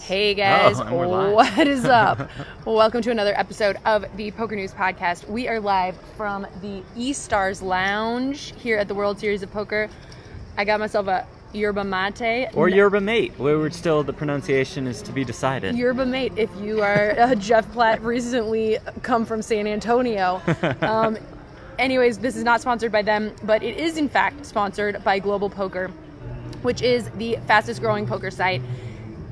Hey guys, Oh, we're live. what is up? Welcome to another episode of the Poker News Podcast. We are live from the E Stars Lounge here at the World Series of Poker. I got myself a yerba mate. Or yerba mate. We were still the pronunciation is to be decided. Yerba mate if you are a Jeff Platt recently come from San Antonio. Um, anyways, this is not sponsored by them, but it is in fact sponsored by Global Poker, which is the fastest growing poker site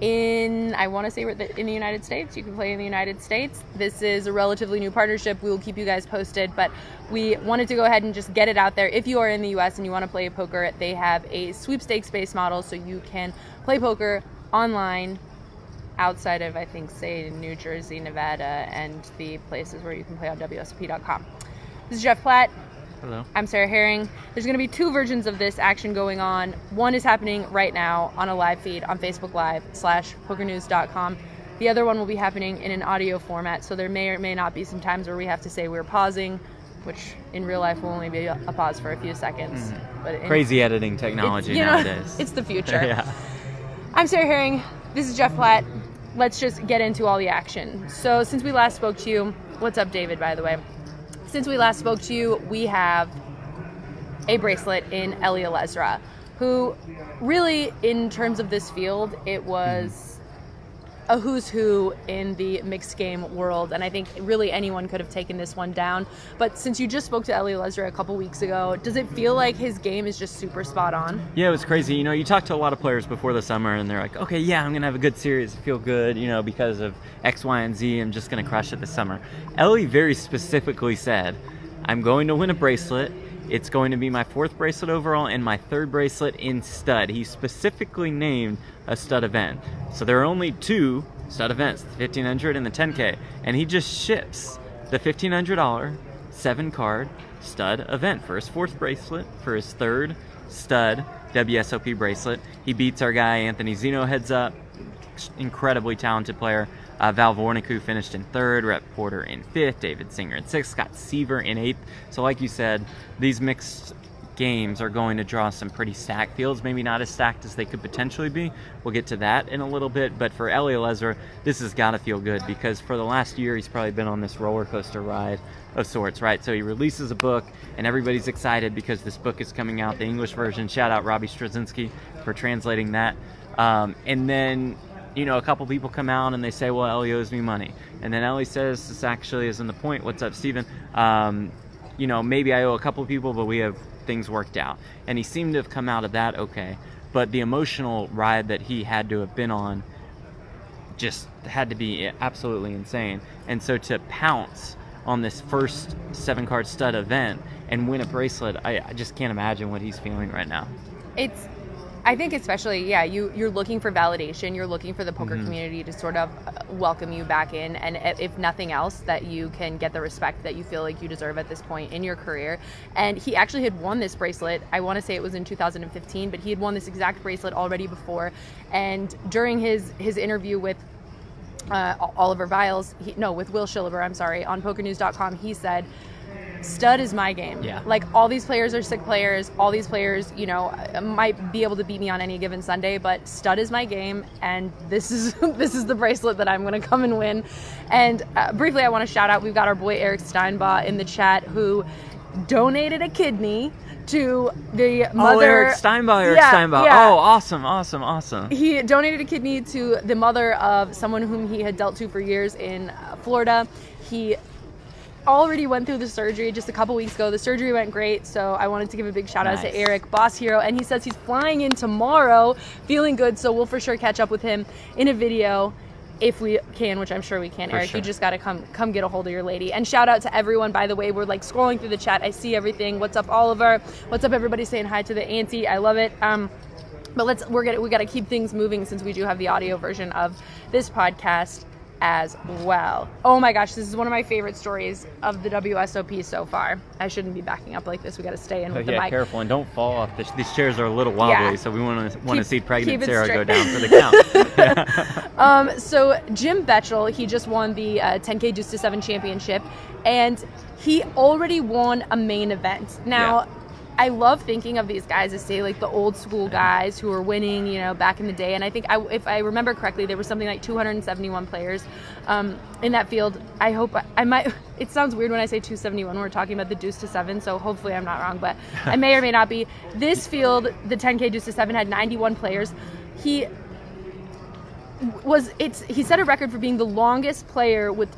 in I want to say the- in the United States. You can play in the United States. This is a relatively new partnership. We will keep you guys posted, but we wanted to go ahead and just get it out there. If you are in the US and you want to play poker, they have a sweepstakes based model so you can play poker online outside of I think say New Jersey, Nevada and the places where you can play on WSOP.com. This is Jeff Platt. Hello. I'm Sarah Herring. There's going to be two versions of this action going on. One is happening right now on a live feed on Facebook Live slash pokernews.com. The other one will be happening in an audio format, so there may or may not be some times where we have to say we're pausing, which in real life will only be a pause for a few seconds. Hmm. But in, Crazy editing technology you know, nowadays. it's the future. yeah. I'm Sarah Herring. This is Jeff Platt. Let's just get into all the action. So, since we last spoke to you, what's up, David, by the way? Since we last spoke to you, we have a bracelet in Eli Elezra, who really, in terms of this field, it was mm-hmm. A who's who in the mixed game world. And I think really anyone could have taken this one down. But since you just spoke to Eli Elezra a couple weeks ago, does it feel like his game is just super spot on? Yeah, it was crazy. You know, you talk to a lot of players before the summer, and they're like, "Okay, yeah, I'm gonna have a good series, feel good, you know, because of X, Y, and Z. I'm just gonna crush it this summer." Ellie very specifically said, "I'm going to win a bracelet. It's going to be my fourth bracelet overall and my third bracelet in stud." He specifically named a stud event, so there are only two stud events: the 1500 and the 10k, and he just ships the $1500 seven card stud event for his fourth bracelet, for his third stud WSOP bracelet. He beats our guy Anthony Zinno heads up, incredibly talented player. Uh, Val Vornicu finished in third, Rep Porter in fifth, David Singer in sixth, Scott Seaver in eighth. So, like you said, these mixed games are going to draw some pretty stacked fields, maybe not as stacked as they could potentially be. We'll get to that in a little bit. But for Eli Elezra, this has got to feel good because for the last year, he's probably been on this roller coaster ride of sorts, right? So he releases a book, and everybody's excited because this book is coming out, the English version. Shout out Robbie Strazynski for translating that. Um, and then you know, a couple people come out and they say, "Well, Ellie owes me money," and then Ellie says, "This actually isn't the point." What's up, Steven? Um, you know, maybe I owe a couple people, but we have things worked out. And he seemed to have come out of that okay, but the emotional ride that he had to have been on just had to be absolutely insane. And so to pounce on this first seven card stud event and win a bracelet, I, I just can't imagine what he's feeling right now. it's i think especially yeah you you're looking for validation you're looking for the poker Mhm. community to sort of uh, welcome you back in and if nothing else that you can get the respect that you feel like you deserve at this point in your career and he actually had won this bracelet i want to say it was in 2015 but he had won this exact bracelet already before and during his his interview with uh, Oliver Viles, he, no, with Will Shillibier, I'm sorry, on PokerNews.com, he said, "Stud is my game. Yeah. Like all these players are sick players. All these players, you know, might be able to beat me on any given Sunday, but stud is my game, and this is this is the bracelet that I'm going to come and win." And uh, briefly, I want to shout out. We've got our boy Eric Steinbaugh in the chat who donated a kidney to the mother. oh, Eric Steinbach, Eric Yeah, Steinbach. yeah. Oh, awesome, awesome, awesome. He donated a kidney to the mother of someone whom he had dealt to for years in Florida. He already went through the surgery just a couple weeks ago. The surgery went great, so I wanted to give a big shout out to Eric, boss hero, and he says he's flying in tomorrow, feeling good. So we'll for sure catch up with him in a video if we can, which I'm sure we can. For Eric, sure. you just got to come come get a hold of your lady. And shout out to everyone. By the way, we're like scrolling through the chat. I see everything. What's up, Oliver? What's up, everybody? Saying hi to the auntie. I love it. Um, but let's we're gonna we got to keep things moving since we do have the audio version of this podcast as well. Oh my gosh, this is one of my favorite stories of the WSOP so far. I shouldn't be backing up like this. We got to stay in with the yeah, mic. careful and don't fall off. The, these chairs are a little wobbly, Yeah. so we want to want to see pregnant Sarah go down for the count. Um, so Jim Bechtel, he just won the uh, 10K Deuce to Seven championship, and he already won a main event. Now, Yeah. I love thinking of these guys as say like the old school guys who were winning, you know, back in the day. And I think I, if I remember correctly, there was something like 271 players um, in that field. I hope I, I might. It sounds weird when I say 271. We're talking about the deuce to seven, so hopefully I'm not wrong, but I may or may not be. This field, the 10K deuce to seven, had 91 players. He was it's he set a record for being the longest player with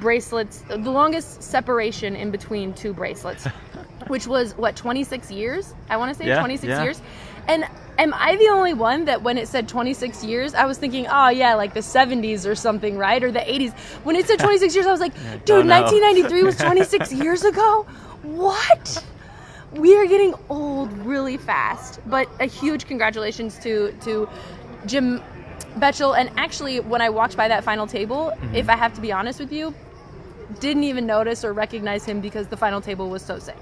bracelets the longest separation in between two bracelets which was what 26 years? I want to say Yeah, 26 yeah. years. And am i the only one that when it said 26 years i was thinking oh yeah like the 70s or something right? Or the 80s when it said 26 years i was like dude 1993 was 26 years ago? What? We are getting old really fast but a huge congratulations to to jim Bechtel, and actually, when I walked by that final table, Mm-hmm. if I have to be honest with you, didn't even notice or recognize him because the final table was so sick.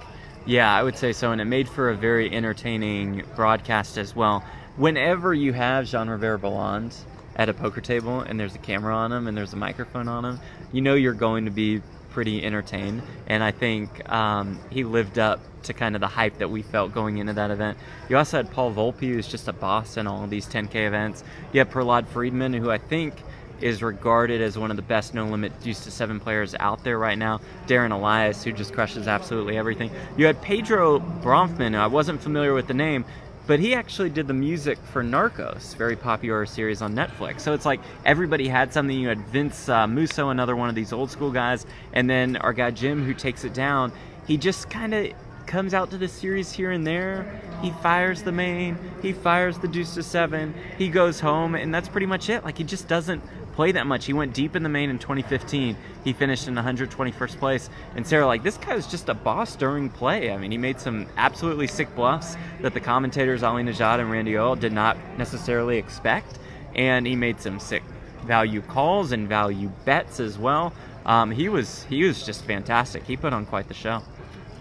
Yeah, I would say so, and it made for a very entertaining broadcast as well. Whenever you have Jean-Robert Bellande at a poker table and there's a camera on him and there's a microphone on him, you know you're going to be pretty entertained. And I think um, he lived up to kind of the hype that we felt going into that event. You also had Paul Volpe, who's just a boss in all these 10K events. You have Prahlad Friedman, who I think is regarded as one of the best no limit deuce to seven players out there right now. Darren Elias, who just crushes absolutely everything. You had Pedro Bronfman, I wasn't familiar with the name, but he actually did the music for Narcos, very popular series on Netflix. So it's like everybody had something. You had Vince uh, Musso, another one of these old school guys, and then our guy Jim, who takes it down. He just kind of comes out to the series here and there. He fires the main, he fires the deuce to seven, he goes home, and that's pretty much it. Like he just doesn't play that much. He went deep in the main in 2015. He finished in 121st place. And Sarah, like this guy was just a boss during play. I mean, he made some absolutely sick bluffs that the commentators Ali Nejad and Randy Oil did not necessarily expect, and he made some sick value calls and value bets as well. Um, he was he was just fantastic. He put on quite the show.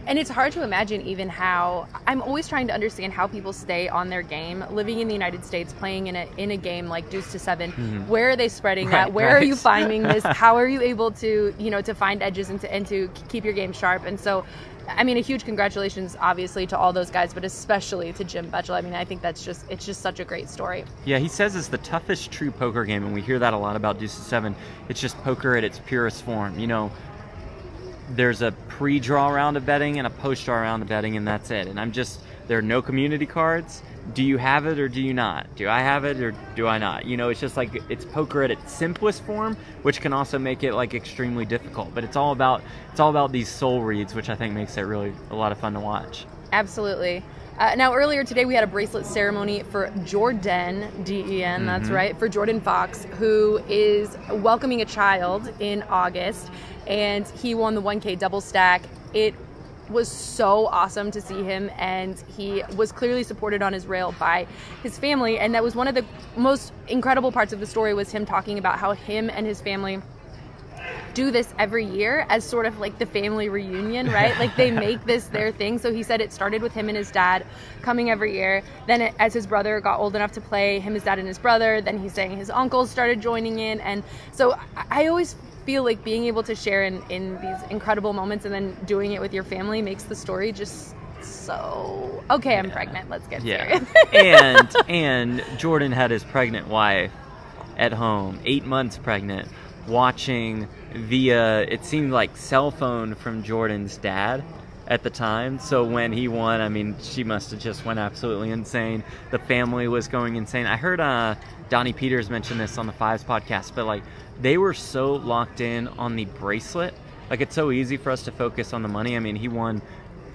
And it's hard to imagine even how I'm always trying to understand how people stay on their game, living in the United States, playing in a in a game like Deuce to 7 mm-hmm. Where are they spreading that? Right, Where are you finding this? how are you able to you know to find edges and to and to keep your game sharp? And so, I mean, a huge congratulations, obviously, to all those guys, but especially to Jim Bechtel. I mean, I think that's just it's just such a great story. Yeah, he says it's the toughest true poker game, and we hear that a lot about Deuce to Seven. It's just poker at its purest form. You know, there's a pre-draw round of betting and a post-draw round of betting, and that's it. And I'm just there are no community cards. Do you have it or do you not? Do I have it or do I not? You know, it's just like it's poker at its simplest form, which can also make it like extremely difficult. But it's all about it's all about these soul reads, which I think makes it really a lot of fun to watch. Absolutely. Uh, now, earlier today, we had a bracelet ceremony for Jorden, D E N, that's right, for Jorden Fox, who is welcoming a child in August, and he won the 1K double stack. It was so awesome to see him, and he was clearly supported on his rail by his family, and that was one of the most incredible parts of the story was him talking about how him and his family do this every year as sort of like the family reunion, right? like they make this their thing. So he said it started with him and his dad coming every year. Then it, as his brother got old enough to play, him, his dad, and his brother. Then he's saying his uncles started joining in, and so I, I always feel like being able to share in, in these incredible moments and then doing it with your family makes the story just so okay. I'm pregnant. Let's get Yeah. serious. and and Jorden had his pregnant wife at home, eight months pregnant, watching via it seemed like cell phone from Jorden's dad at the time. So when he won, I mean, she must have just went absolutely insane. The family was going insane. I heard uh, Donnie Peters mentioned this on the Fives podcast, but like they were so locked in on the bracelet. Like it's so easy for us to focus on the money. I mean, he won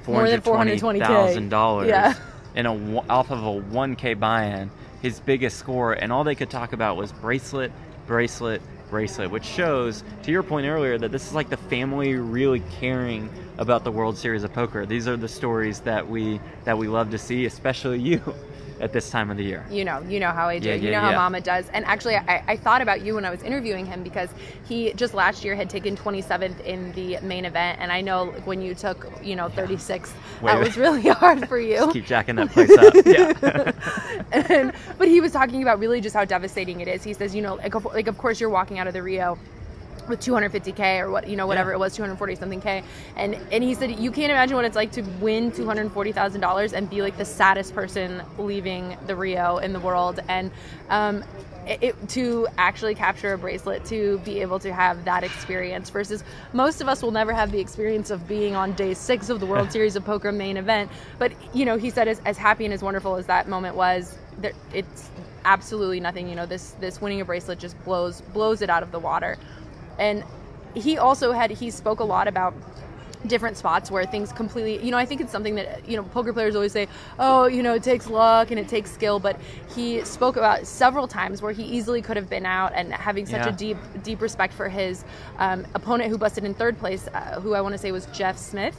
four hundred twenty $420K. thousand dollars Yeah. in a off of a 1K buy-in, his biggest score, and all they could talk about was bracelet, bracelet, bracelet, which shows, to your point earlier, that this is like the family really caring about the World Series of Poker. These are the stories that we that we love to see, especially you at this time of the year. You know, you know how I do. Yeah, you yeah, know how. Mama does. And actually, I, I thought about you when I was interviewing him because he just last year had taken 27th in the main event, and I know when you took you know 36th, Wait, that was really hard for you. Keep jacking that place up. Yeah. and, but he was talking about really just how devastating it is. He says, you know, like of, like of course you're walking out of the Rio with 250k or what you know whatever Yeah. it was 240 something k. And and he said you can't imagine what it's like to win $240,000 and be like the saddest person leaving the Rio in the world. And um it, to actually capture a bracelet to be able to have that experience versus most of us will never have the experience of being on day six of the World Series of Poker main event. But you know he said as, as happy and as wonderful as that moment was there, it's absolutely nothing. You know this this winning a bracelet just blows blows it out of the water and he also had he spoke a lot about different spots where things completely you know i think it's something that you know poker players always say oh you know it takes luck and it takes skill but he spoke about several times where he easily could have been out and having such Yeah. a deep deep respect for his um, opponent who busted in third place uh, who i want to say was jeff smith.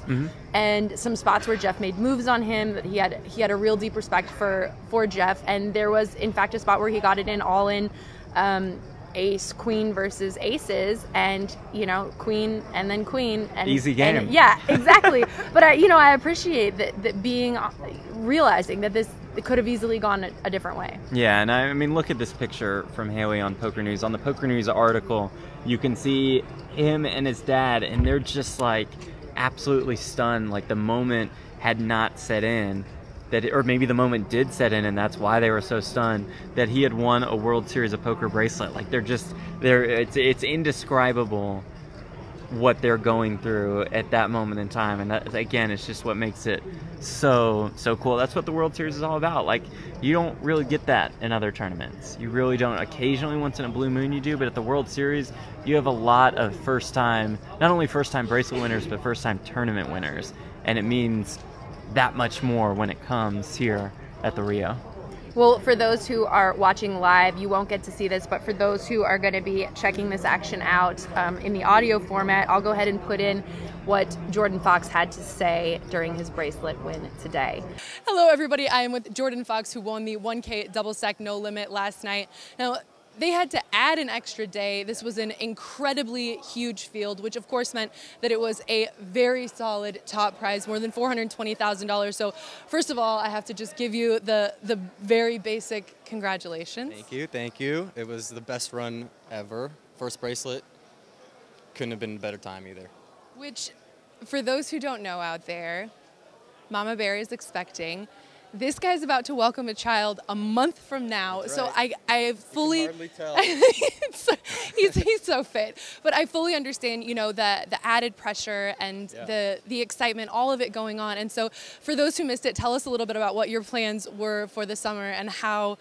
And some spots where jeff made moves on him that he had he had a real deep respect for for jeff. And there was in fact a spot where he got it in all in um, ace queen versus aces and you know queen and then queen and Easy and- game. yeah exactly but i you know i appreciate that, that being uh, realizing that this it could have easily gone a, a different way Yeah, and I, I mean, look at this picture from Haley on Poker News. On the Poker News article, you can see him and his dad, and they're just like absolutely stunned. Like the moment had not set in. That, or maybe the moment did set in, and that's why they were so stunned that he had won a World Series of Poker bracelet. Like they're just, they're it's it's indescribable what they're going through at that moment in time. And that again it's just what makes it so so cool. That's what the world series is all about. Like you don't really get that in other tournaments. You really don't. Occasionally once in a blue moon you do but at the world series you have a lot of first time not only first time bracelet winners but first time tournament winners. And it means that much more when it comes here at the rio Well, for those who are watching live, you won't get to see this, but for those who are going to be checking this action out um, in the audio format, I'll go ahead and put in what Jorden Fox had to say during his bracelet win today. Hello, everybody. I am with Jorden Fox, who won the 1K double stack no limit last night. Now, they had to add an extra day. This was an incredibly huge field, which of course meant that it was a very solid top prize, more than $420,000. So, first of all, I have to just give you the, the very basic congratulations. Thank you, thank you. It was the best run ever. First bracelet. Couldn't have been a better time either. Which, for those who don't know out there, Mama Bear is expecting. This guy's about to welcome a child a month from now, That's so right. I I fully hardly tell. It's so- he's he's so fit, but I fully understand you know the the added pressure and Yeah. the the excitement, all of it going on. And so, for those who missed it, tell us a little bit about what your plans were for the summer and how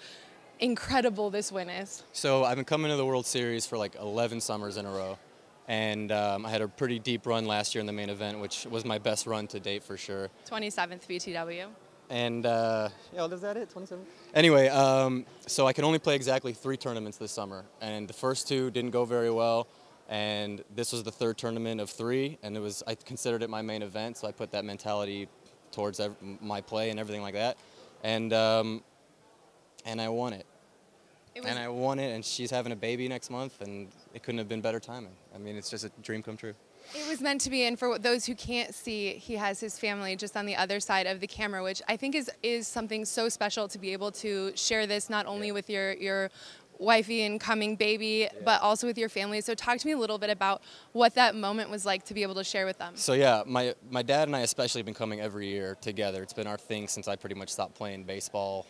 incredible this win is. So I've been coming to the World Series for like 11 summers in a row. And um, I had a pretty deep run last year in the main event, which was my best run to date for sure. 27th BTW. And uh, yeah, is that it? 27. Anyway, um, so I can only play exactly three tournaments this summer, and the first two didn't go very well. And this was the third tournament of three, and it was I considered it my main event, so I put that mentality towards ev- my play and everything like that. And um, and I won it. It was And I won it, and she's having a baby next month, and it couldn't have been better timing. I mean, it's just a dream come true. It was meant to be, and for those who can't see, he has his family just on the other side of the camera, which I think is is something so special to be able to share this not only with your your wifey and coming baby, but also with your family. So talk to me a little bit about what that moment was like to be able to share with them. So yeah, my my dad and I especially have been coming every year together. It's been our thing since I pretty much stopped playing baseball,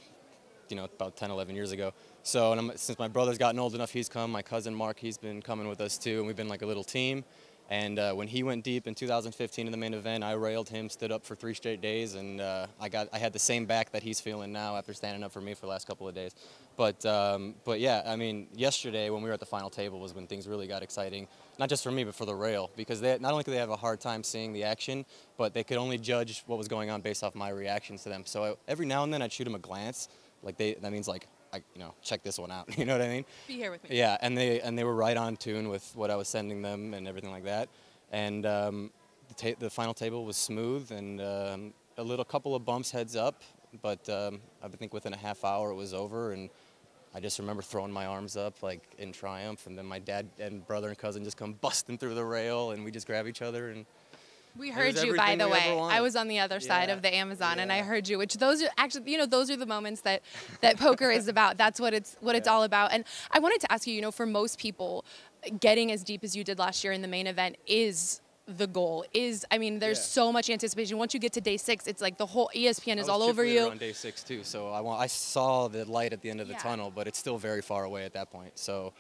you know, about 10, 11 years ago. So and I'm, since my brother's gotten old enough, he's come. My cousin Mark, he's been coming with us too, and we've been like a little team. And uh, when he went deep in 2015 in the main event, I railed him, stood up for three straight days, and uh, I got I had the same back that he's feeling now after standing up for me for the last couple of days. But um, but yeah, I mean, yesterday when we were at the final table was when things really got exciting, not just for me but for the rail because they not only could they have a hard time seeing the action, but they could only judge what was going on based off my reactions to them. So I, every now and then I'd shoot them a glance, like they that means like I you know check this one out, you know what I mean? Be here with me. Yeah, and they and they were right on tune with what I was sending them and everything like that. And um, the, ta- the final table was smooth and um, a little couple of bumps heads up, but um, I think within a half hour it was over. And I just remember throwing my arms up like in triumph, and then my dad and brother and cousin just come busting through the rail, and we just grab each other and We heard you, by the way. I was on the other side Yeah. of the Amazon, and I heard you. Which those are actually, you know, those are the moments that that poker is about. That's what it's what it's all about. And I wanted to ask you, you know, for most people, getting as deep as you did last year in the main event is the goal. Is I mean, there's Yeah. so much anticipation. Once you get to day six, it's like the whole ESPN is all over you. on day six too, so I want I saw the light at the end of the Yeah. tunnel, but it's still very far away at that point. So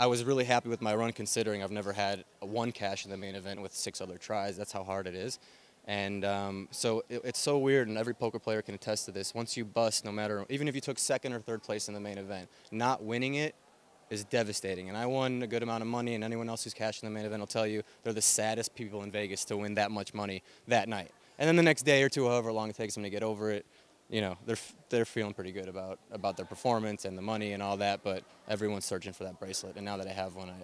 I was really happy with my run, considering I've never had one cash in the main event with six other tries. That's how hard it is. And um, so it, it's so weird, and every poker player can attest to this. Once you bust, no matter, even if you took second or third place in the main event, not winning it is devastating. And I won a good amount of money, and anyone else who's cashed in the main event will tell you they're the saddest people in Vegas to win that much money that night. And then the next day or two, however long it takes them to get over it, you know, they're they're feeling pretty good about about their performance and the money and all that. But everyone's searching for that bracelet, and now that I have one, I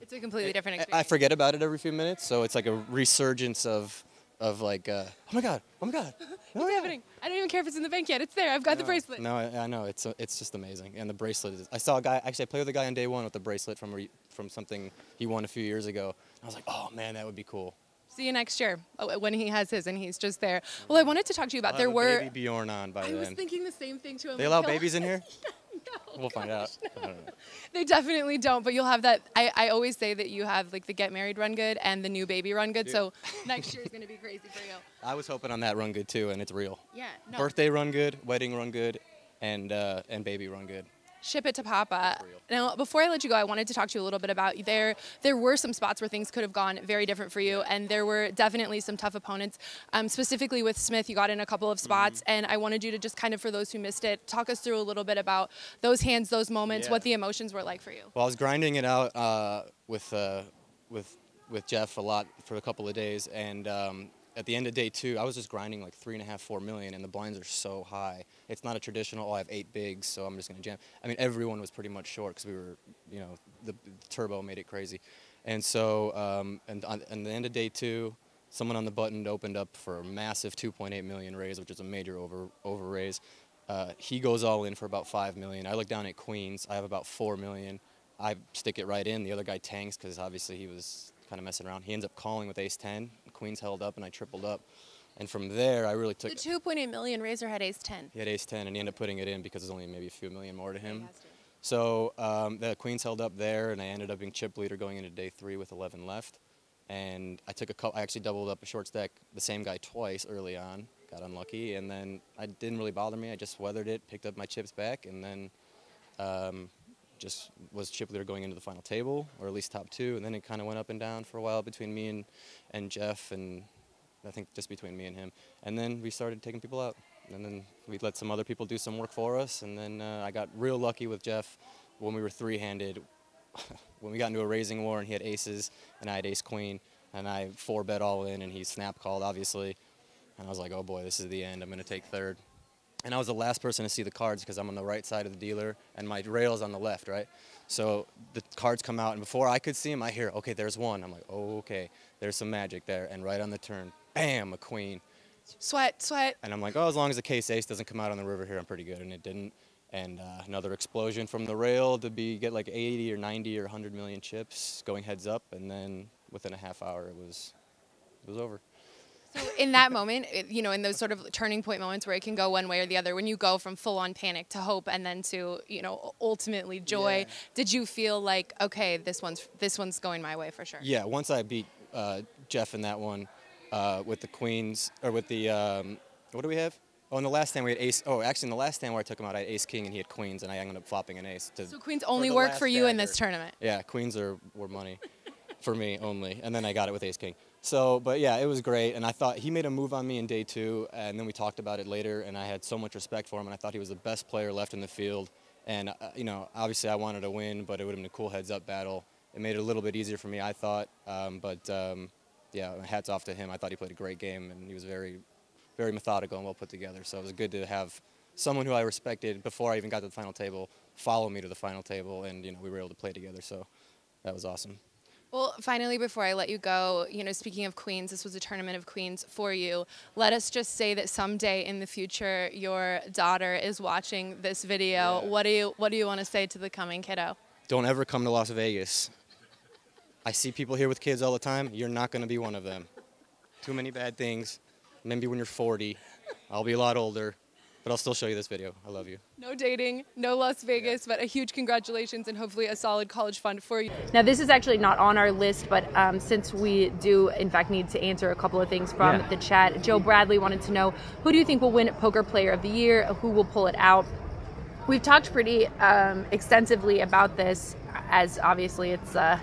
It's a completely different I- experience. I forget about it every few minutes. So it's like a resurgence of of like, uh, oh my god, oh my god, What's happening? I don't even care if it's in the bank yet. It's there. I've got the bracelet. No, I, I know it's uh, it's just amazing, and the bracelet. Is, I saw a guy actually. I played with a guy on day one with the bracelet from re, from something he won a few years ago. I was like, oh man, that would be cool. See you next year oh, when he has his and he's just there. Well, I wanted to talk to you about I'll there have a were. baby Bjorn on by the way. I was thinking the same thing too. I'm They like, allow babies in here? no, We'll find out. gosh, I don't know. They definitely don't, but you'll have that. I, I always say that you have like the get married run good and the new baby run good. Yeah. So next year is going to be crazy for you. I was hoping on that run good too, and it's real. Yeah. No. Birthday run good, wedding run good, and uh, and baby run good. Ship it to Papa. Now, before I let you go, I wanted to talk to you a little bit about there. There were some spots where things could have gone very different for you, and there were definitely some tough opponents. Um, specifically with Smith, you got in a couple of spots, Mm-hmm. and I wanted you to just kind of, for those who missed it, talk us through a little bit about those hands, those moments, what the emotions were like for you. Well, I was grinding it out uh, with uh, with with Jeff a lot for a couple of days, and um, at the end of day two, I was just grinding like three and a half, four million, and the blinds are so high. It's not a traditional. Oh, I have eight bigs, so I'm just gonna jam. I mean, everyone was pretty much short because we were, you know, the, the turbo made it crazy, and so um, and on, on the end of day two. Someone on the button opened up for a massive 2.8 million raise, which is a major over over raise. Uh, he goes all in for about five million. I look down at queens. I have about four million. I stick it right in. The other guy tanks because obviously he was kind of messing around. He ends up calling with ace 10. Queens held up and I tripled up. And from there, I really took. The 2.8 million raiser had ace 10. He had ace 10 and he ended up putting it in because there's only maybe a few million more to him. So um, the queens held up there, and I ended up being chip leader going into day three with 11 left. And I took a couple. I actually doubled up a short stack, the same guy twice early on. Got unlucky, and then I didn't really bother me. I just weathered it, picked up my chips back, and then um, just was chip leader going into the final table, or at least top two. And then it kind of went up and down for a while between me and, and Jeff, and I think just between me and him. And then we started taking people out. And then we let some other people do some work for us. And then uh, I got real lucky with Jeff when we were three handed. when we got into a raising war and he had aces and I had ace queen. And I four bet all in and he snap called, obviously. And I was like, oh boy, this is the end. I'm going to take third. And I was the last person to see the cards because I'm on the right side of the dealer and my rail's on the left, right? So the cards come out, and before I could see them, I hear, okay, there's one. I'm like, oh, okay, there's some magic there. And right on the turn, bam, a queen. Sweat, sweat. And I'm like, oh, as long as the case ace doesn't come out on the river here, I'm pretty good. And it didn't. And uh, another explosion from the rail to be get like 80 or 90 or 100 million chips going heads up, and then within a half hour, it was it was over. So in that moment, it- you know, in those sort of turning point moments where it can go one way or the other, when you go from full on panic to hope and then to, you know, ultimately joy, Yeah. did you feel like, okay, this one's this one's going my way for sure? Yeah, once I beat uh, Jeff in that one uh, with the queens or with the um, what do we have? Oh, in the last stand we had ace. Oh, actually, in the last stand where I took him out, I had ace king and he had queens, and I ended up flopping an ace. To, So queens only work for you in this tournament. Yeah, queens are were money for me only, and then I got it with ace king. So, but yeah, it was great, and I thought he made a move on me in day two, and then we talked about it later, and I had so much respect for him, and I thought he was the best player left in the field, and uh, you know, obviously I wanted to win, but it would have been a cool heads-up battle. It made it a little bit easier for me, I thought, um, but um, yeah, hats off to him. I thought he played a great game, and he was very, very methodical and well put together. So it was good to have someone who I respected before I even got to the final table follow me to the final table, and you know, we were able to play together. So that was awesome. Well, finally, before I let you go, you know, speaking of queens, this was a tournament of queens for you. Let us just say that someday in the future, your daughter is watching this video. Yeah. What do you What do you want to say to the coming kiddo? Don't ever come to Las Vegas. I see people here with kids all the time. You're not going to be one of them. too many bad things. Maybe when you're 40, I'll be a lot older, but I'll still show you this video. I love you. No dating, no Las Vegas, but a huge congratulations and hopefully a solid college fund for you. Now, this is actually not on our list, but um, since we do, in fact, need to answer a couple of things from Yeah. the chat, Joe Bradley wanted to know who do you think will win Poker Player of the Year? Who will pull it out? We've talked pretty um, extensively about this, as obviously it's. Uh,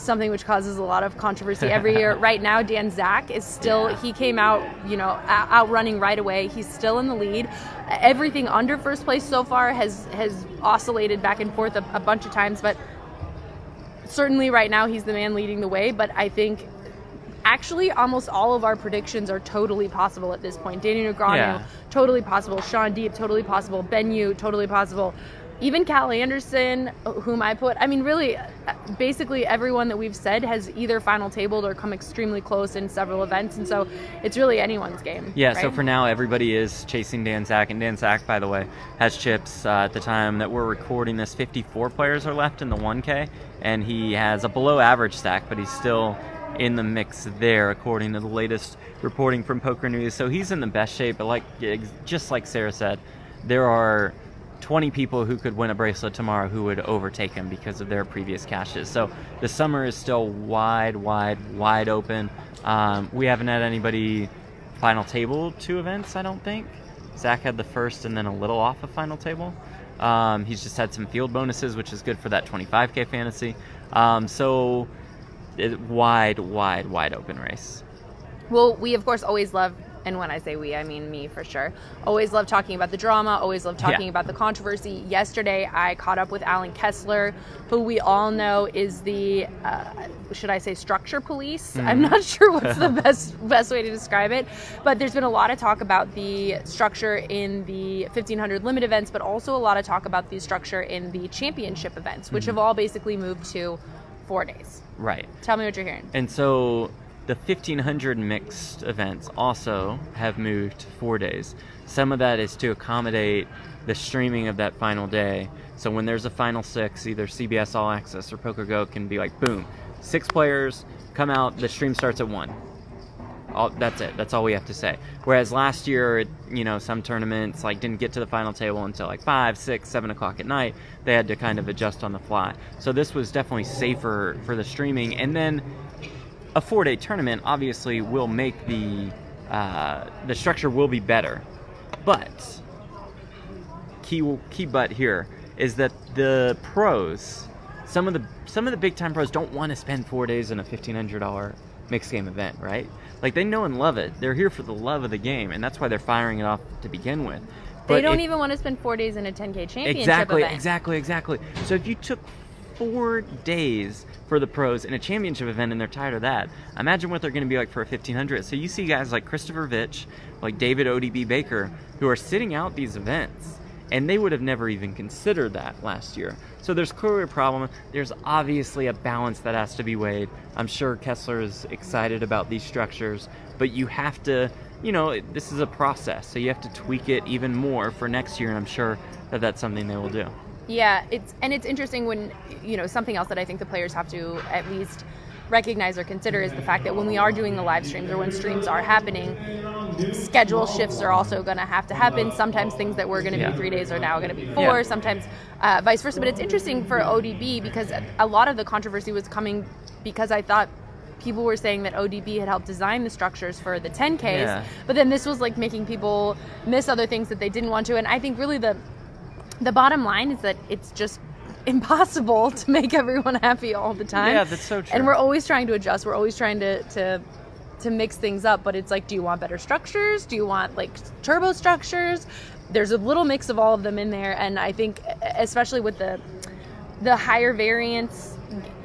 Something which causes a lot of controversy every year. right now, Dan Zack is still, he came out, you know, out, out running right away. He's still in the lead. Everything under first place so far has, has oscillated back and forth a, a bunch of times, but certainly right now he's the man leading the way, but I think actually almost all of our predictions are totally possible at this point. Danny Negreanu, Yeah. totally possible. Shaun Deeb, totally possible. Ben Yu, totally possible. Even Cal Anderson, whom I put, I mean, really, basically everyone that we've said has either final tabled or come extremely close in several events, and so it's really anyone's game. Yeah, so for now, everybody is chasing Dan Zack. And Dan Zack, by the way, has chips uh, at the time that we're recording this. 54 players are left in the 1K, and he has a below average stack, but he's still in the mix there, according to the latest reporting from Poker News. So he's in the best shape, but like just like Sarah said, there are 20 people who could win a bracelet tomorrow who would overtake him because of their previous cashes. So the summer is still wide, wide, wide open. Um, we haven't had anybody final table two events, I don't think. Zack had the first and then a little off of final table. Um, he's just had some field bonuses, which is good for that 25k fantasy. Um, so, it, wide, wide, wide open race. Well, we of course always love, and when I say we, I mean me for sure. Always love talking about the drama. Always love talking Yeah. about the controversy. Yesterday, I caught up with Allen Kessler, who we all know is the, uh, should I say, structure police. I'm not sure what's the best best way to describe it, but there's been a lot of talk about the structure in the 1500 limit events, but also a lot of talk about the structure in the championship events, which have all basically moved to four days. Right. Tell me what you're hearing. And so the 1500 mixed events also have moved four days. Some of that is to accommodate the streaming of that final day. So when there's a final six, either CBS All Access or PokerGo can be like, boom, six players come out. The stream starts at one. All, that's it. That's all we have to say. Whereas last year, you know, some tournaments like didn't get to the final table until like five, six, seven o'clock at night. They had to kind of adjust on the fly. So this was definitely safer for the streaming. And then a four-day tournament obviously will make the uh, the structure will be better, but key key but here is that the pros, some of the some of the big time pros don't want to spend four days in a fifteen hundred dollar mixed game event, right? Like they know and love it. They're here for the love of the game, and that's why they're firing it off to begin with. They don't if- even want to spend four days in a 10K championship exactly, event. exactly, exactly. So if you took four days for the pros in a championship event and they're tired of that, imagine what they're going to be like for a 1500. So you see guys like Christopher Vitch, like David ODB Baker, who are sitting out these events. And they would have never even considered that last year. So there's clearly a problem. There's obviously a balance that has to be weighed. I'm sure Kessler is excited about these structures, but you have to, you know, this is a process. So you have to tweak it even more for next year, and I'm sure that that's something they will do. Yeah, it's and it's interesting when you know something else that I think the players have to at least recognize or consider is the fact that when we are doing the live streams or when streams are happening, schedule shifts are also going to have to happen. Sometimes things that were going to Yeah. be three days are now going to be four. Yeah. Sometimes uh, vice versa. But it's interesting for ODB because a lot of the controversy was coming because I thought people were saying that ODB had helped design the structures for the 10Ks, Yeah. but then this was like making people miss other things that they didn't want to. And I think really the the bottom line is that it's just impossible to make everyone happy all the time. Yeah, that's so true. And we're always trying to adjust. We're always trying to to to mix things up, but it's like do you want better structures? Do you want like turbo structures? There's a little mix of all of them in there and I think especially with the the higher variance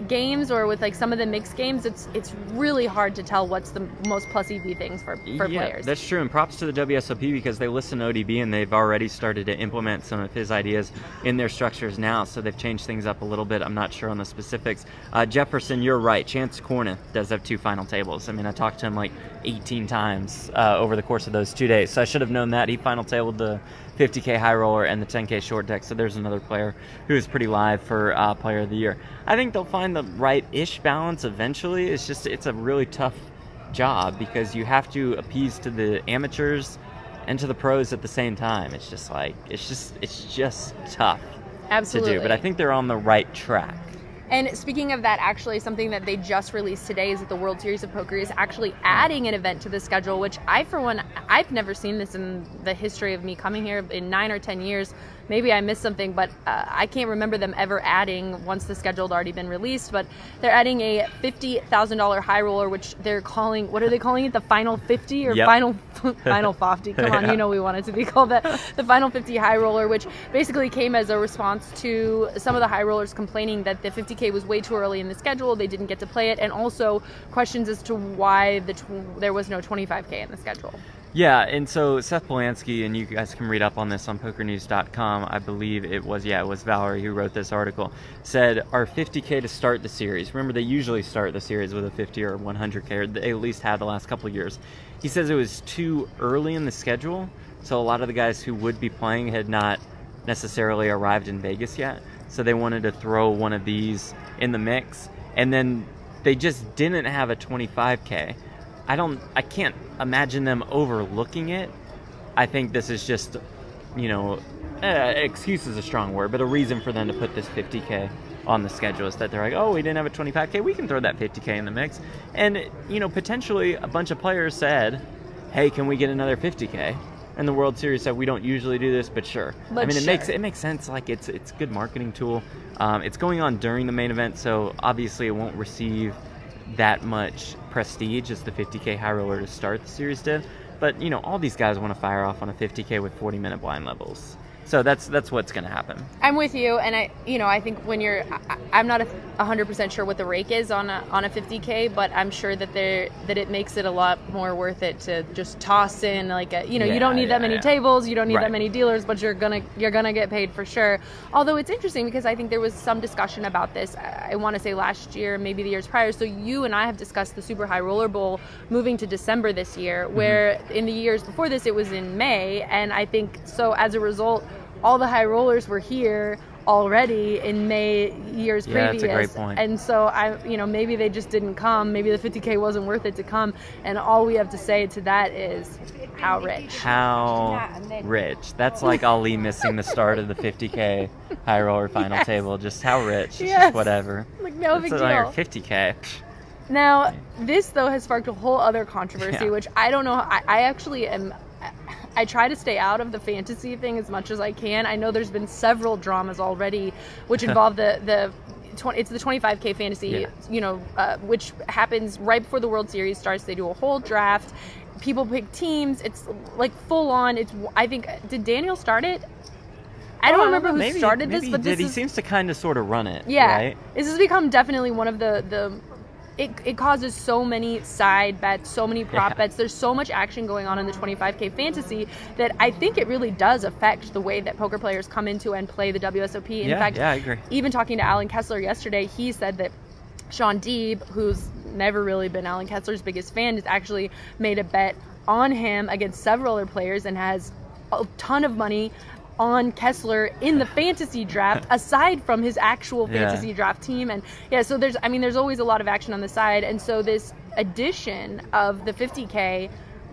games or with like some of the mixed games it's it's really hard to tell what's the most plus EV things for for yeah, players. That's true, and props to the WSOP because they listen to ODB and they've already started to implement some of his ideas in their structures now. So they've changed things up a little bit. I'm not sure on the specifics. Uh, Jefferson, you're right. Chance Kornuth does have two final tables. I mean, I talked to him like 18 times uh, over the course of those two days, so I should have known that. He final tabled the 50k high roller and the 10k short deck. So there's another player who is pretty live for uh, player of the year. I think they'll find the right-ish balance eventually. It's just it's a really tough job because you have to appease to the amateurs and to the pros at the same time. It's just like it's just it's just tough Absolutely. to do. But I think they're on the right track. And speaking of that, actually, something that they just released today is that the World Series of Poker is actually adding an event to the schedule, which I, for one, I've never seen this in the history of me coming here in nine or ten years. Maybe I missed something, but uh, I can't remember them ever adding once the schedule had already been released. But they're adding a fifty thousand dollar high roller, which they're calling what are they calling it? The final fifty or Yep. final final fifty? Come on, Yeah. you know we want it to be called the the final fifty high roller, which basically came as a response to some of the high rollers complaining that the 50k was way too early in the schedule, they didn't get to play it, and also questions as to why the tw- there was no 25k in the schedule. Yeah, and so Seth Palansky, and you guys can read up on this on PokerNews.com. I believe it was, yeah, it was Valerie who wrote this article. Said our 50k to start the series. Remember, they usually start the series with a 50 or 100k, or they at least had the last couple of years. He says it was too early in the schedule, so a lot of the guys who would be playing had not necessarily arrived in Vegas yet. So they wanted to throw one of these in the mix, and then they just didn't have a 25k. I don't I can't imagine them overlooking it. I think this is just you know, uh, excuse is a strong word, but a reason for them to put this 50k on the schedule is that they're like, oh, we didn't have a 25k, we can throw that 50k in the mix, and you know, potentially a bunch of players said, hey, can we get another 50k? And the World Series said we don't usually do this, but sure. I But mean, it makes it makes sense. Like it's it's a good marketing tool. Um, it's going on during the main event, so obviously it won't receive that much prestige as the 50k high roller to start the series did. But you know, all these guys want to fire off on a 50k with 40 minute blind levels. So that's that's what's going to happen. I'm with you, and I, you know, I think when you're, I, I'm not a hundred percent sure what the rake is on a on a 50k, but I'm sure that there that it makes it a lot more worth it to just toss in like a, you know, you don't Yeah, need that many yeah. tables, you don't need Right. that many dealers, but you're gonna you're gonna get paid for sure. Although it's interesting because I think there was some discussion about this. I, I want to say last year, maybe the years prior. So you and I have discussed the Super High Roller Bowl moving to December this year, Mm-hmm. where in the years before this it was in May, and I think so as a result all the high rollers were here already in May years Yeah, previous. that's a great point. And so I, you know, maybe they just didn't come. Maybe the 50k wasn't worth it to come. And all we have to say to that is how rich. How rich? That's like Ali missing the start of the 50k high roller final Yes. table. Just how rich? Yes. just whatever. Like no big deal. 50k. Now, this though has sparked a whole other controversy, Yeah. which I don't know. I, I actually am. I try to stay out of the fantasy thing as much as I can. I know there's been several dramas already, which involve the the. 20, it's the 25k fantasy, Yeah. you know, uh, which happens right before the World Series starts. They do a whole draft. People pick teams. It's like full on. It's. I think. Did Daniel start it? I don't Oh, remember who maybe- started maybe this, he but did. this he is, seems to kind of sort of run it. yeah, Right? this has become definitely one of the the. It, it causes so many side bets, so many prop Yeah. bets. There's so much action going on in the 25k fantasy that I think it really does affect the way that poker players come into and play the WSOP. In Yeah, fact, yeah, I agree. even talking to Allen Kessler yesterday, he said that Shaun Deeb, who's never really been Allen Kessler's biggest fan, has actually made a bet on him against several other players and has a ton of money on Kessler in the fantasy draft aside from his actual Yeah. fantasy draft team and yeah so there's I mean there's always a lot of action on the side and so this addition of the 50k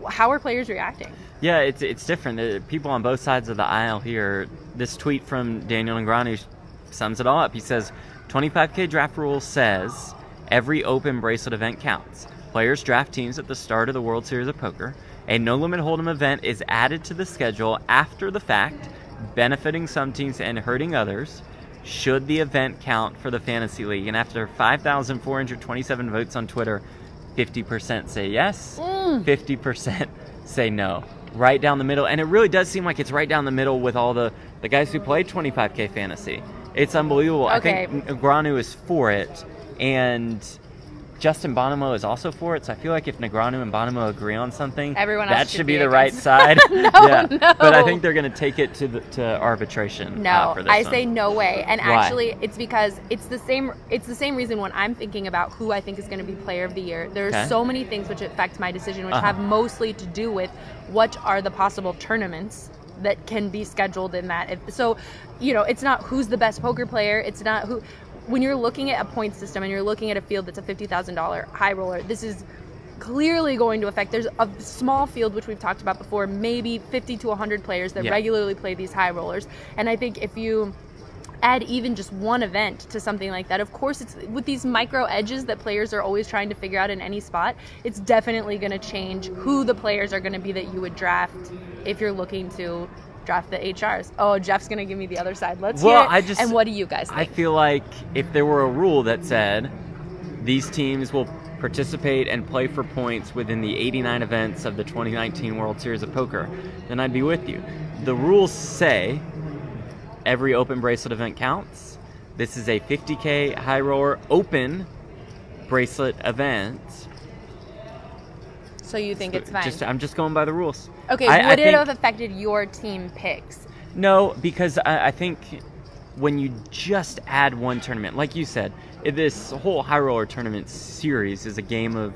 how are players reacting Yeah, it's it's different. Uh, People on both sides of the aisle here. This tweet from Daniel Negreanu sums it all up. He says, "25k draft rule says every open bracelet event counts. Players draft teams at the start of the World Series of Poker. A no limit hold'em event is added to the schedule after the fact, benefiting some teams and hurting others." Should the event count for the fantasy league? And after 5,427 votes on Twitter, 50% say yes, mm. 50% say no. Right down the middle. And it really does seem like it's right down the middle with all the, the guys who played 25K fantasy. It's unbelievable. Okay. I think Negreanu is for it. And Justin Bonomo is also for it. So I feel like if Negreanu and Bonomo agree on something, Everyone that should should be be the right side. No, yeah. no. But I think they're going to take it to the, to arbitration. No, uh, for this I one. say no way. And Why? actually, it's because it's the same. It's the same reason when I'm thinking about who I think is going to be Player of the Year. There are Okay. so many things which affect my decision, which Uh-huh. have mostly to do with what are the possible tournaments that can be scheduled in that. So, you know, it's not who's the best poker player. It's not who. When you're looking at a point system and you're looking at a field that's a fifty thousand dollar high roller, this is clearly going to affect. There's a small field which we've talked about before, maybe 50 to 100 players that Yeah. regularly play these high rollers, and I think if you add even just one event to something like that, of course, it's with these micro edges that players are always trying to figure out in any spot. It's definitely going to change who the players are going to be that you would draft if you're looking to draft the HRs. Oh, Jeff's going to give me the other side. Let's Well, hear it. I just- and what do you guys I feel like if there were a rule that said these teams will participate and play for points within the 89 events of the 2019 World Series of Poker, then I'd be with you. The rules say every open bracelet event counts. This is a 50k high roller open bracelet event. so you think it's fine? Just I'm just going by the rules. Okay, I- I would it think- have affected your team picks? No, because I, I think when you just add one tournament, like you said, this whole high roller tournament series is a game of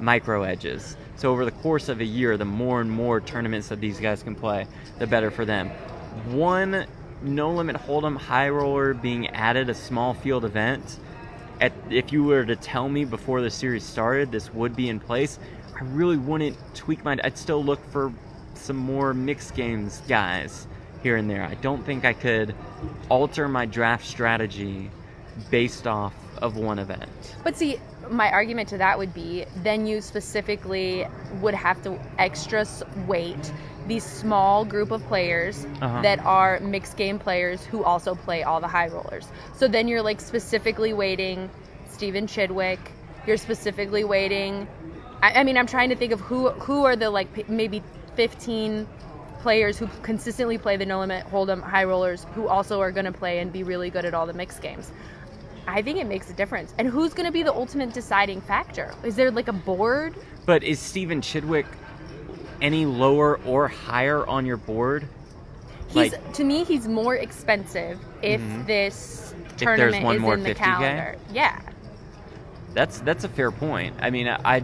micro edges. So over the course of a year, the more and more tournaments that these guys can play, the better for them. One no limit hold'em high roller being added a small field event. At, if you were to tell me before the series started this would be in place, I really wouldn't tweak my. I'd still look for some more mixed games guys here and there. I don't think I could alter my draft strategy based off of one event. But see, my argument to that would be then you specifically would have to extra weight these small group of players Uh-huh. that are mixed game players who also play all the high rollers. So then you're like specifically waiting Stephen Chidwick. You're specifically waiting. I, I mean, I'm trying to think of who who are the like maybe 15 players who consistently play the no limit hold'em high rollers who also are going to play and be really good at all the mixed games. I think it makes a difference. And who's going to be the ultimate deciding factor? Is there like a board? But is Stephen Chidwick any lower or higher on your board? He's Like- to me he's more expensive if Mhm. this there's tournament one is more in the 50K? calendar. Yeah. That's that's a fair point. I mean, I I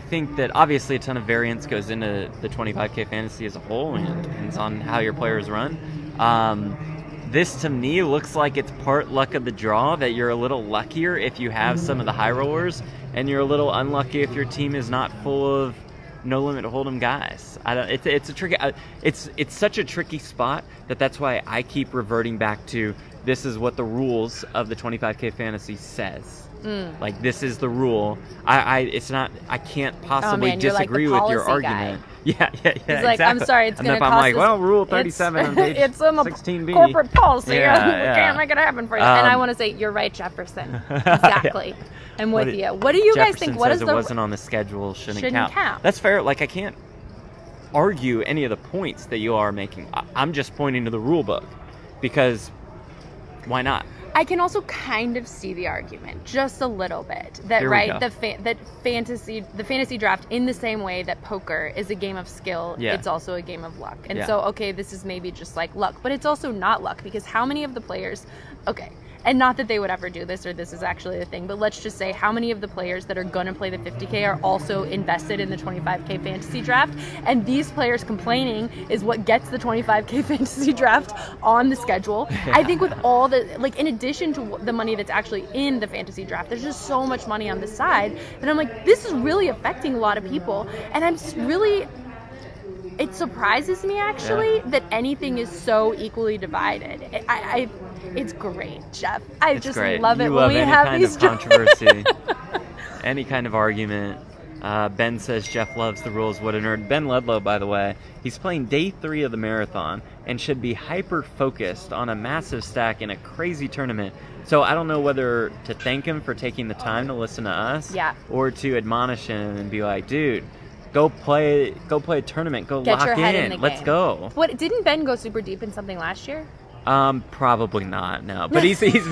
think that obviously a ton of variance goes into the 25k fantasy as a whole, and it depends on how your players run. Um, this to me looks like it's part luck of the draw that you're a little luckier if you have some of the high rollers, and you're a little unlucky if your team is not full of no limit hold'em guys. I don't, it's it's a tricky. uh, It's it's such a tricky spot that that's why I keep reverting back to this is what the rules of the 25k fantasy says. Mm. Like this is the rule. I, I it's not. I can't possibly Oh, man, you're like disagree with your guy. argument. Yeah, yeah, yeah. He's like, I'm sorry, it's and gonna if I'm like, well, rule it's- 37 on page it's in the 16b. corporate policy. Yeah, we yeah. can't make it happen for you. and I Um, want to say, you're right, Jefferson. Exactly. I'm What with it- you. What do you guys Jefferson think? What is it the wasn't on the schedule shouldn't, Shouldn't count. count. That's fair. Like I can't argue any of the points that you are making. I, I'm just pointing to the rule book because why not? I can also kind of see the argument, just a little bit, that Here right the fa- that fantasy the fantasy draft in the same way that poker is a game of skill, Yeah. it's also a game of luck. And Yeah. so okay, this is maybe just like luck, but it's also not luck because how many of the players okay, and not that they would ever do this or this is actually the thing, but let's just say how many of the players that are going to play the 50k are also invested in the 25k fantasy draft, and these players complaining is what gets the 25k fantasy draft on the schedule. I think with all the like, in addition to the money that's actually in the fantasy draft, there's just so much money on the side And I'm like, this is really affecting a lot of people, and I'm really. It surprises me actually that anything is so equally divided. I, I it's great, Jeff. I It's just great. love it you when love we any have kind these of controversy, any kind of argument. Uh, ben says Jeff loves the rules. What a nerd. Ben Ludlow, by the way, he's playing day three of the marathon and should be hyper focused on a massive stack in a crazy tournament. So I don't know whether to thank him for taking the time to listen to us, Yeah. or to admonish him and be like, dude, go play, go play a tournament, go Get lock your head in, the let's game. go. What didn't Ben go super deep in something last year? Um, probably not. No, but he's he's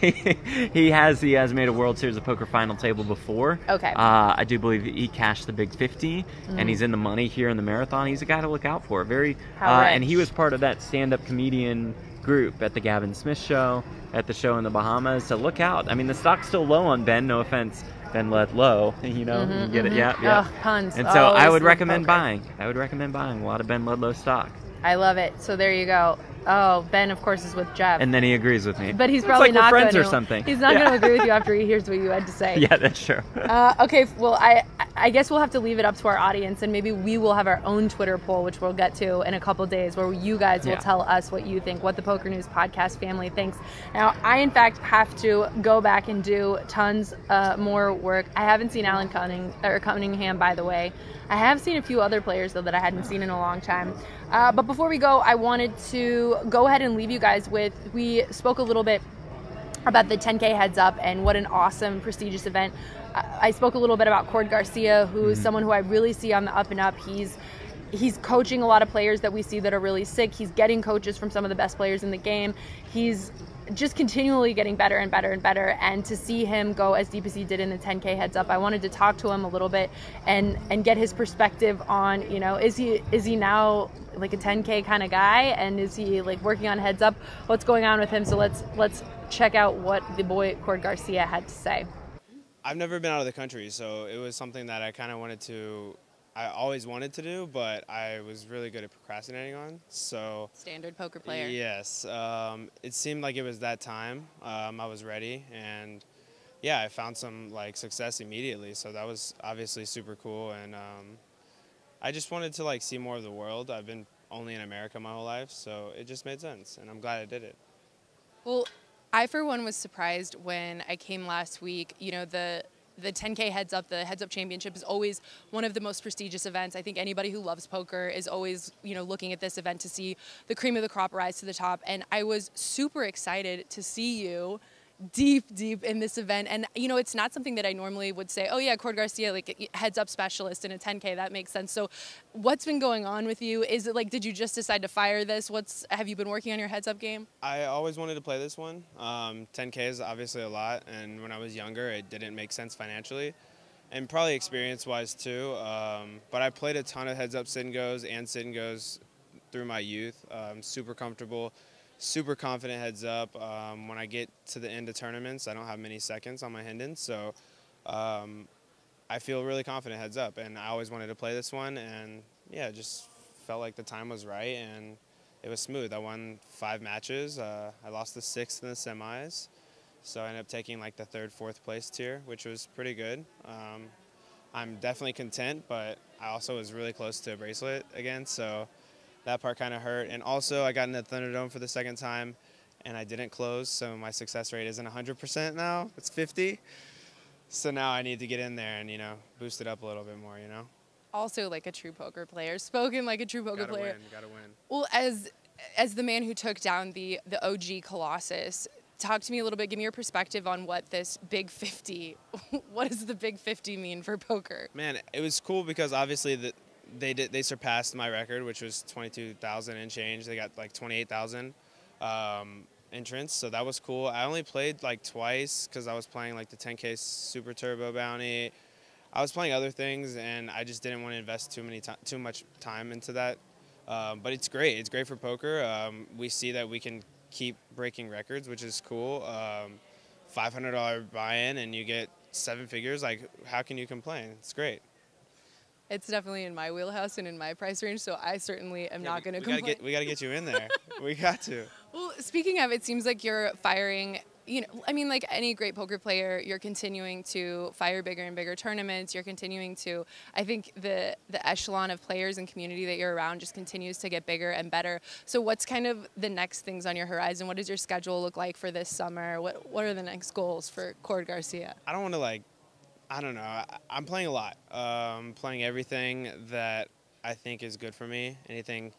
he, he has he has made a World Series of Poker final table before. Okay. Uh, I do believe he cashed the big fifty, and he's in the money here in the marathon. He's a guy to look out for. Very. How uh, and he was part of that stand-up comedian group at the Gavin Smith show, at the show in the Bahamas. So look out. I mean, the stock's still low on Ben. No offense. Ben let low, you know, mm-hmm, you get it, mm-hmm. yeah, yeah. Ugh, puns. and so I would recommend poker. buying. I would recommend buying a lot of Ben Ludlow stock. I love it. So there you go. Oh, Ben, of course, is with Jeff. And then he agrees with me. but he's probably like not friends going or something. He's not Yeah. going to agree with you after he hears what you had to say. Yeah, that's true. Uh, okay, well, I I guess we'll have to leave it up to our audience, and maybe we will have our own Twitter poll, which we'll get to in a couple days, where you guys will Yeah. tell us what you think, what the PokerNews podcast family thinks. Now, I in fact have to go back and do tons uh, more work. I haven't seen Allen Cunning or Cunningham, by the way. I have seen a few other players though that I hadn't seen in a long time. Uh, but before we go, I wanted to go ahead and leave you guys with. We spoke a little bit about the 10K heads up and what an awesome, prestigious event. I I spoke a little bit about Cord Garcia, who's someone who I really see on the up and up. He's he's coaching a lot of players that we see that are really sick. He's getting coaches from some of the best players in the game. He's just continually getting better and better and better. And to see him go as deep as he did in the 10K heads up, I wanted to talk to him a little bit and and get his perspective on, you know, is he is he now like a 10K kind of guy, and is he like working on heads up? What's going on with him? So let's let's check out what the boy Cord Garcia had to say. I've never been out of the country, so it was something that I kind of wanted to. I always wanted to do, but I was really good at procrastinating on. So Standard poker player. yes, um, it seemed like it was that time. Um, I was ready, and yeah, I found some like success immediately. So that was obviously super cool, and um, I just wanted to like see more of the world. I've been only in America my whole life, so it just made sense, and I'm glad I did it. Well, I for one was surprised when I came last week. You know the the 10K Heads Up, the Heads Up Championship is always one of the most prestigious events. I think anybody who loves poker is always, you know, looking at this event to see the cream of the crop rise to the top. And I was super excited to see you deep, deep in this event. And, you know, it's not something that I normally would say, oh, yeah, Cord Garcia, like heads up specialist in a 10K. That makes sense. So, what's been going on with you? Is it like, did you just decide to fire this? What's, have you been working on your heads up game? I always wanted to play this one. Um, 10K is obviously a lot, and when I was younger, it didn't make sense financially, and probably experience-wise too. Um, but I played a ton of heads-up sit and goes and sit and goes through my youth. Um, super comfortable, super confident heads up. Um, when I get to the end of tournaments, I don't have many seconds on my Hendon, so um, I feel really confident heads up. And I always wanted to play this one, and yeah, just felt like the time was right and it was smooth. I won five matches. Uh, I lost the sixth in the semis, so I ended up taking like the third, fourth place tier, which was pretty good. Um, I'm definitely content, but I also was really close to a bracelet again, so that part kind of hurt. And also, I got in the Thunderdome for the second time, and I didn't close, so my success rate isn't 100% now. It's 50. So now I need to get in there and you know boost it up a little bit more. You know, also like a true poker player, spoken like a true poker gotta player. win, gotta win. Well, as as the man who took down the the OG Colossus, talk to me a little bit. Give me your perspective on what this Big 50. what does the Big 50 mean for poker? Man, it was cool because obviously the, they did they surpassed my record, which was 22,000 and change. They got like 28,000 um, entrants, so that was cool. I only played like twice because I was playing like the 10K Super Turbo Bounty. I was playing other things, and I just didn't want to invest too many too much time into that. Um, but it's great. It's great for poker. Um, we see that we can keep breaking records, which is cool. Um, $500 buy-in, and you get seven figures. Like, how can you complain? It's great. It's definitely in my wheelhouse and in my price range, so I certainly am Yeah, not going to we gotta complain. get we gotta get you in there. we got to. Well, speaking of, it seems like you're firing. You know, I mean, like any great poker player, you're continuing to fire bigger and bigger tournaments. You're continuing to. I think the the echelon of players and community that you're around just continues to get bigger and better. So, what's kind of the next things on your horizon? What does your schedule look like for this summer? What What are the next goals for Cord Garcia? I don't want to like. I don't know. I, I'm playing a lot. Um, playing everything that I think is good for me. Anything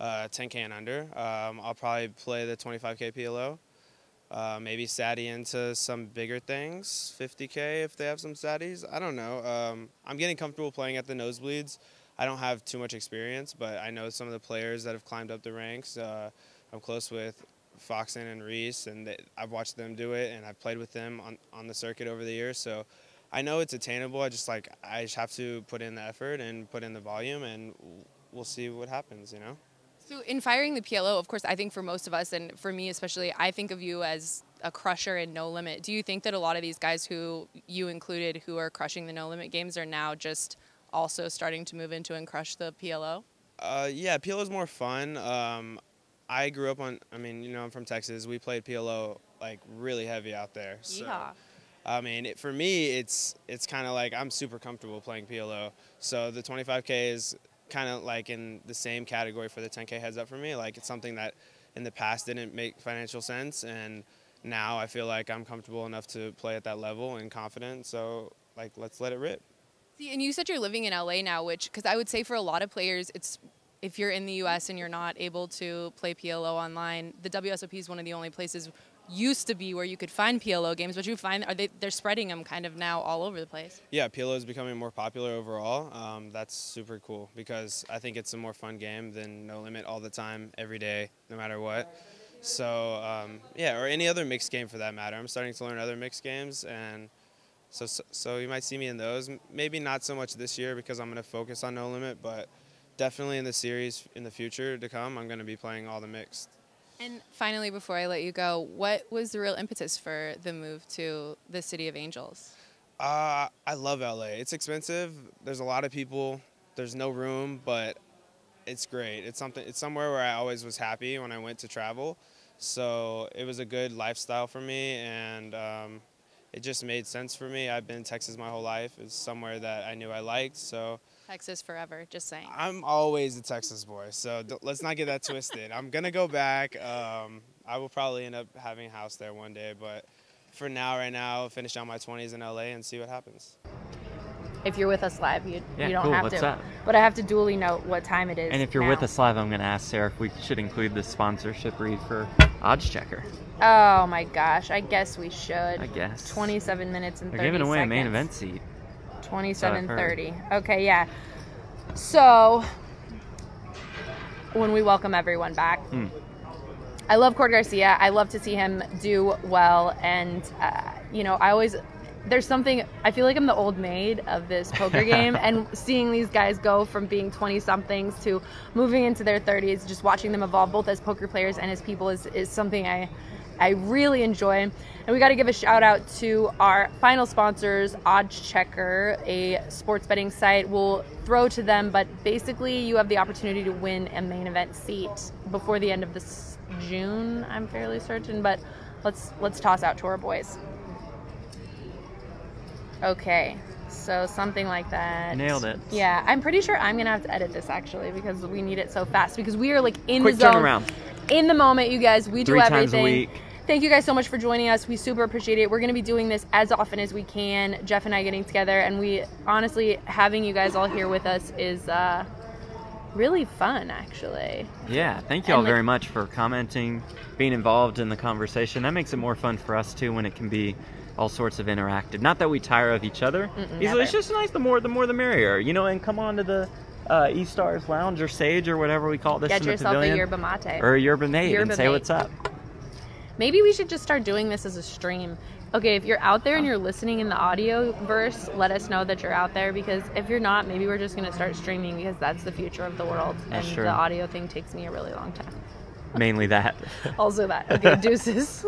uh, 10k and under. Um, I'll probably play the 25k PLO. Uh, maybe satty into some bigger things, 50k if they have some satties. I don't know. Um, I'm getting comfortable playing at the nosebleeds. I don't have too much experience, but I know some of the players that have climbed up the ranks. Uh, I'm close with Foxen and Reese, and they, I've watched them do it, and I've played with them on, on the circuit over the years. So I know it's attainable. I just like I just have to put in the effort and put in the volume, and we'll see what happens. You know. So, in firing the PLO, of course, I think for most of us, and for me especially, I think of you as a crusher in no limit. Do you think that a lot of these guys who you included who are crushing the no limit games are now just also starting to move into and crush the PLO? Uh, yeah, PLO is more fun. Um, I grew up on. I mean, you know, I'm from Texas. We played PLO like really heavy out there. So, Yeehaw. I mean, it, for me, it's it's kind of like I'm super comfortable playing PLO. So the 25k is kind of like in the same category for the 10k heads up for me. Like it's something that in the past didn't make financial sense, and now I feel like I'm comfortable enough to play at that level and confident. So like, let's let it rip. See, and you said you're living in LA now, which because I would say for a lot of players, it's if you're in the U.S. and you're not able to play PLO online, the WSOP is one of the only places used to be where you could find PLO games, but you find are they they're spreading them kind of now all over the place. Yeah, PLO is becoming more popular overall. Um, that's super cool because I think it's a more fun game than No Limit all the time, every day, no matter what. So um, yeah, or any other mixed game for that matter. I'm starting to learn other mixed games, and so so, so you might see me in those. Maybe not so much this year because I'm going to focus on No Limit, but definitely in the series in the future to come, I'm going to be playing all the mixed. And finally, before I let you go, what was the real impetus for the move to the City of Angels? Uh, I love LA. It's expensive. There's a lot of people. There's no room, but it's great. It's something. It's somewhere where I always was happy when I went to travel. So it was a good lifestyle for me, and um, it just made sense for me. I've been in Texas my whole life. It's somewhere that I knew I liked. So Texas forever, just saying. I'm always a Texas boy. So d- let's not get that twisted. I'm gonna go back. Um, I will probably end up having a house there one day, but for now, right now, finish out my 20s in LA and see what happens. If you're with us live, you, Yeah, you don't cool. have What's to. up? But I have to duly note what time it is. And if you're now. with us live, I'm going to ask Sarah if we should include the sponsorship read for Oddschecker. Oh my gosh, I guess we should. I guess. 27 minutes and They're 30 giving away a main event seat. 2730. Okay, yeah. So, when we welcome everyone back, Hmm. I love Cord Garcia. I love to see him do well. And, uh, you know, I always, there's something, I feel like I'm the old maid of this poker game. and seeing these guys go from being 20 somethings to moving into their 30s, just watching them evolve both as poker players and as people is, is something I, I really enjoy. And we got to give a shout out to our final sponsors, Oddschecker, a sports betting site. We'll throw to them, but basically, you have the opportunity to win a main event seat before the end of this June. I'm fairly certain, but let's let's toss out to our boys. Okay. So something like that. Nailed it. Yeah, I'm pretty sure I'm gonna have to edit this actually because we need it so fast because we are like in Quick the zone, turnaround. In the moment. You guys, we do Three times a everything. week. Thank you guys so much for joining us. We super appreciate it. We're going to be doing this as often as we can. Jeff and I getting together, and we honestly having you guys all here with us is uh, really fun, actually. Yeah, thank you all like- very much for commenting, being involved in the conversation. That makes it more fun for us too when it can be all sorts of interactive. Not that we tire of each other. Easily, it's just nice. The more, the more, the merrier. You know, and come on to the uh, E Stars Lounge or Sage or whatever we call this Get in the yourself pavilion, a yerba mate. or a yerba mate and Yerba say mate. what's up. Maybe we should just start doing this as a stream. Okay, if you're out there and you're listening in the audio verse, let us know that you're out there because if you're not, maybe we're just going to start streaming because that's the future of the world. That's and true. the audio thing takes me a really long time. Mainly that. Also, that. Okay, deuces.